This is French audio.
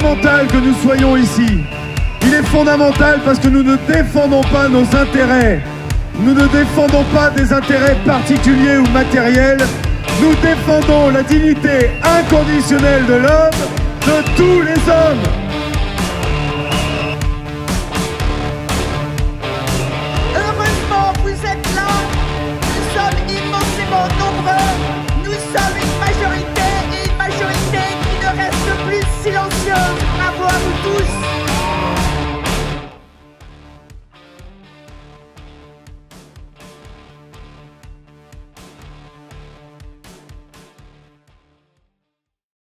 fondamental que nous soyons ici. Il est fondamental parce que nous ne défendons pas nos intérêts. Nous ne défendons pas des intérêts particuliers ou matériels. Nous défendons la dignité inconditionnelle de l'homme, de tous les hommes.